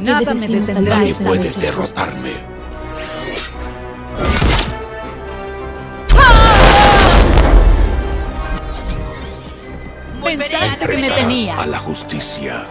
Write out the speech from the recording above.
Nada me detendrá Nadie esta puede derrotarme. Pensaste que me tenías. a la justicia.